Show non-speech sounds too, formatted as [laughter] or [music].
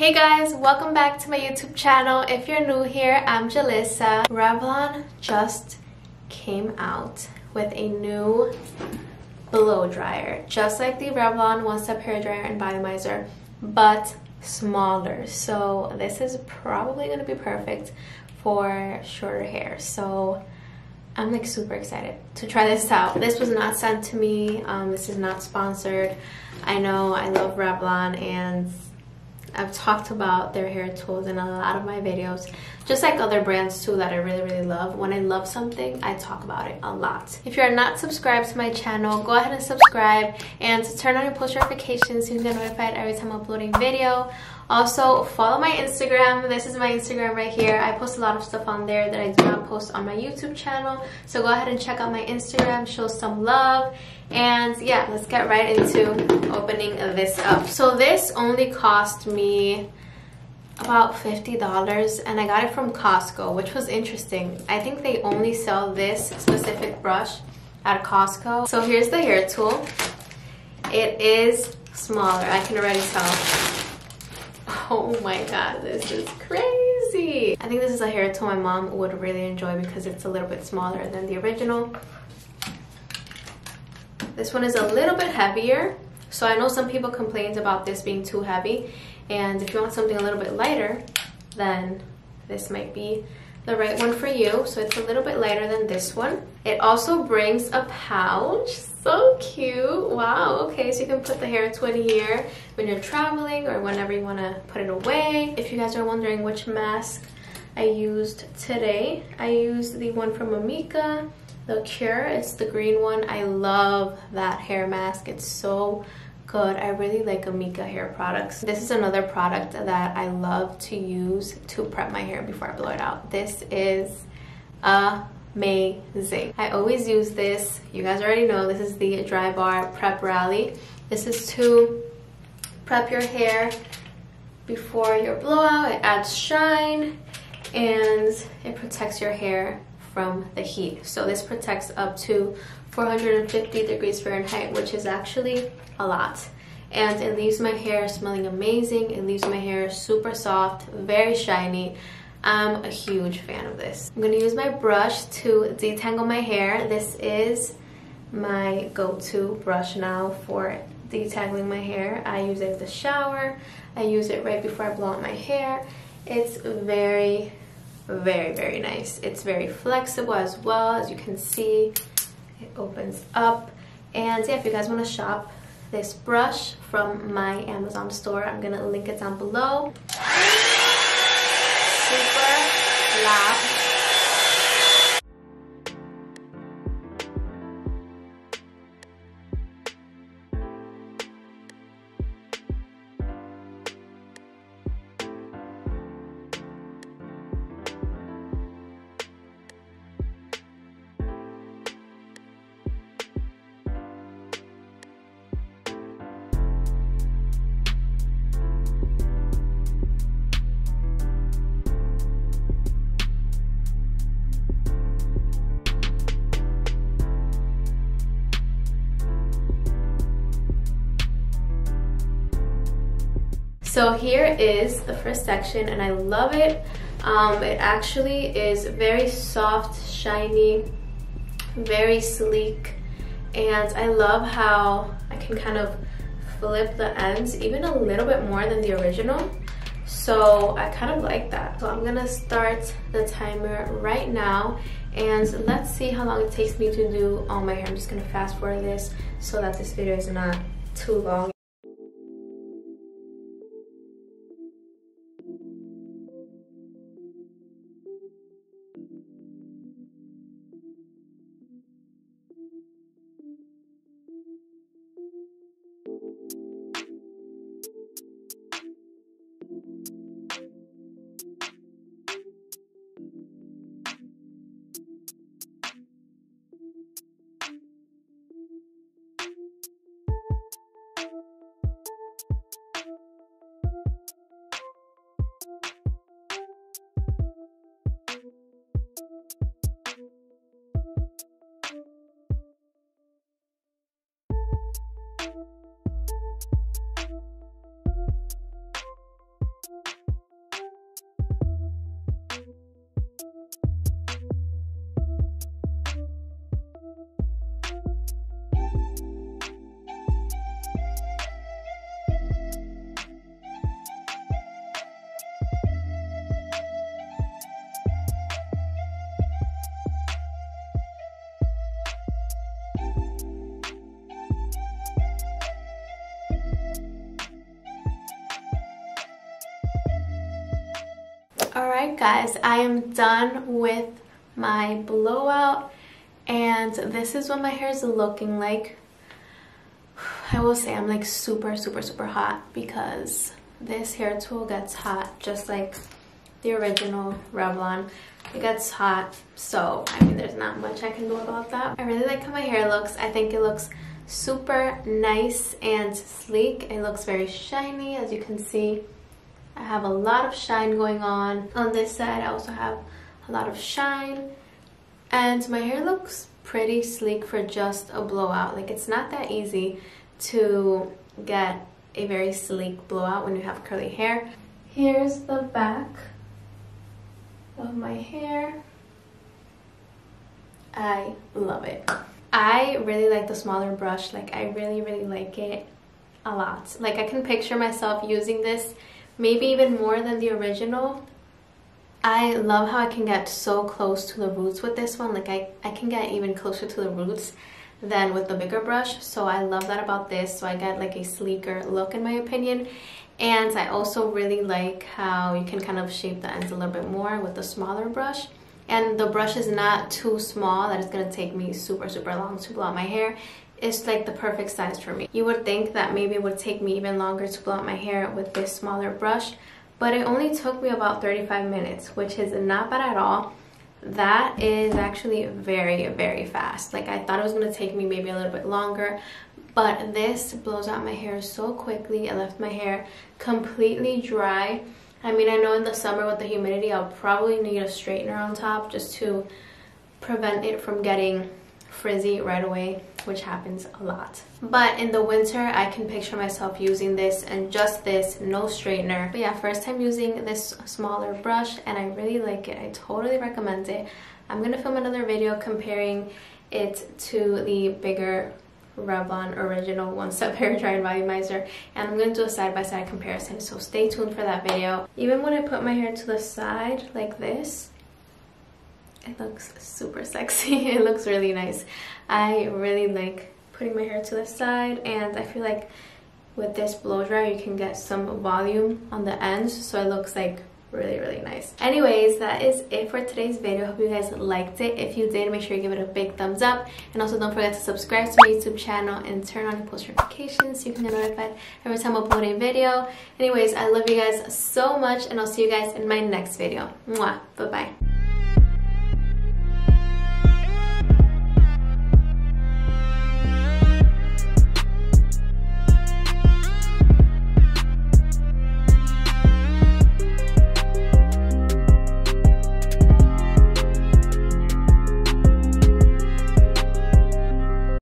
Hey guys, welcome back to my YouTube channel. If you're new here, I'm Julissa. Revlon just came out with a new blow dryer, just like the Revlon One Step Hair Dryer and Volumizer, but smaller. So this is probably gonna be perfect for shorter hair. So I'm like super excited to try this out. This was not sent to me. Um, this is not sponsored. I know I love Revlon and I've talked about their hair tools in a lot of my videos, just like other brands too that I really, really love. When I love something, I talk about it a lot. If you're not subscribed to my channel, go ahead and subscribe and turn on your post notifications so you can get notified every time I'm uploading video. Also, follow my Instagram. This is my Instagram right here. I post a lot of stuff on there that I do not post on my YouTube channel. So go ahead and check out my Instagram, show some love. And yeah, let's get right into opening this up. So this only cost me about $50 and I got it from Costco, which was interesting. I think they only sell this specific brush at Costco. So here's the hair tool. It is smaller, I can already tell. Oh my god, this is crazy. I think this is a hair tool my mom would really enjoy because it's a little bit smaller than the original. This one is a little bit heavier. So I know some people complained about this being too heavy. And if you want something a little bit lighter, then this might be the right one for you. So it's a little bit lighter than this one. It also brings a pouch. So cute. Wow. Okay, so you can put the hair twin here when you're traveling or whenever you want to put it away. If you guys are wondering which mask I used today, I used the one from Amika, the Kure. It's the green one. I love that hair mask. It's so good. I really like Amika hair products. This is another product that I love to use to prep my hair before I blow it out. This is amazing. I always use this. You guys already know this is the Drybar Prep Rally. This is to prep your hair before your blowout. It adds shine and it protects your hair from the heat. So this protects up to 450 degrees Fahrenheit, which is actually a lot. And it leaves my hair smelling amazing. It leaves my hair super soft, very shiny. I'm a huge fan of this. I'm gonna use my brush to detangle my hair. This is my go-to brush now for detangling my hair. I use it in the shower. I use it right before I blow out my hair. It's very, very, very nice. It's very flexible as well, as you can see. It opens up. And yeah, if you guys want to shop this brush from my Amazon store, I'm to link it down below. Super loud. So here is the first section and I love it. Um, it actually is very soft, shiny, very sleek. And I love how I can kind of flip the ends even a little bit more than the original. So I kind of like that. So I'm gonna start the timer right now and let's see how long it takes me to do all my hair. I'm just gonna fast forward this so that this video is not too long. Alright guys, I am done with my blowout and this is what my hair is looking like. [sighs] I will say I'm like super super super hot because this hair tool gets hot just like the original Revlon. It gets hot so I mean there's not much I can do about that. I really like how my hair looks. I think it looks super nice and sleek. It looks very shiny as you can see. I have a lot of shine going on. On this side, I also have a lot of shine. And my hair looks pretty sleek for just a blowout. Like, it's not that easy to get a very sleek blowout when you have curly hair. Here's the back of my hair. I love it. I really like the smaller brush. Like, I really, really like it a lot. Like, I can picture myself using this maybe even more than the original. I love how I can get so close to the roots with this one. Like I, I can get even closer to the roots than with the bigger brush. So I love that about this. So I get like a sleeker look in my opinion. And I also really like how you can kind of shape the ends a little bit more with the smaller brush. And the brush is not too small that it's going to take me super, super long to blow out my hair is like the perfect size for me. You would think that maybe it would take me even longer to blow out my hair with this smaller brush, but it only took me about 35 minutes, which is not bad at all. That is actually very, very fast. Like I thought it was gonna take me maybe a little bit longer, but this blows out my hair so quickly. I left my hair completely dry. I mean, I know in the summer with the humidity, I'll probably need a straightener on top just to prevent it from getting frizzy right away which happens a lot. But in the winter i can picture myself using this and just this no straightener. But yeah first time using this smaller brush and i really like it. I totally recommend it. I'm gonna film another video comparing it to the bigger Revlon original one step hair dry dryer volumizer and I'm going to do a side-by-side -side comparison so stay tuned for that video. Even when I put my hair to the side like this it looks super sexy. [laughs] It looks really nice. I really like putting my hair to the side and i feel like with this blow dryer you can get some volume on the ends so it looks like really really nice. Anyways that is it for today's video. Hope you guys liked it. If you did make sure you give it a big thumbs up. And also don't forget to subscribe to my youtube channel and turn on your post notifications so you can get notified every time i upload a video. Anyways i love you guys so much and i'll see you guys in my next video. Mwah. bye bye